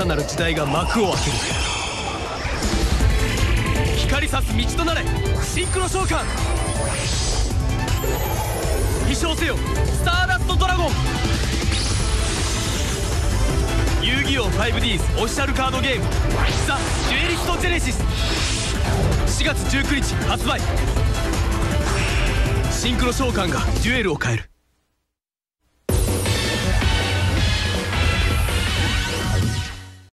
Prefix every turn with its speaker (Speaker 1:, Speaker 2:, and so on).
Speaker 1: たなる時代が幕を開ける光さす道となれ。シンクロ召喚。飛翔せよ。スターダストドラゴン。遊戯王 5Ds オフィシャルカードゲーム「ザ・ジュエリスト・ジェネシス」4月19日発売。シンクロ召喚がデュエルを変える。